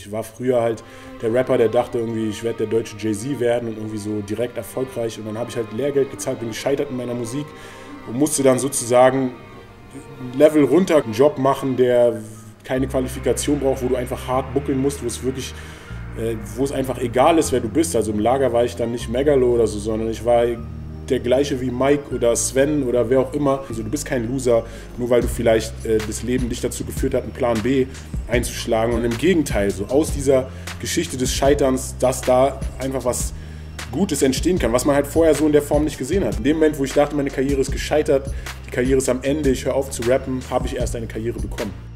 Ich war früher halt der Rapper, der dachte irgendwie, ich werde der deutsche Jay-Z werden und irgendwie so direkt erfolgreich. Und dann habe ich halt Lehrgeld gezahlt, bin gescheitert in meiner Musik und musste dann sozusagen Level runter einen Job machen, der keine Qualifikation braucht, wo du einfach hart buckeln musst, wo es wirklich, äh, wo es einfach egal ist, wer du bist. Also im Lager war ich dann nicht Megalo oder so, sondern ich war der gleiche wie Mike oder Sven oder wer auch immer. Also du bist kein Loser, nur weil du vielleicht äh, das Leben dich dazu geführt hat, einen Plan B einzuschlagen. Und im Gegenteil, so aus dieser Geschichte des Scheiterns, dass da einfach was Gutes entstehen kann, was man halt vorher so in der Form nicht gesehen hat. In dem Moment, wo ich dachte, meine Karriere ist gescheitert, die Karriere ist am Ende, ich höre auf zu rappen, habe ich erst eine Karriere bekommen.